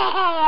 ha ha ha!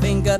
finger.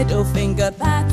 middle finger back.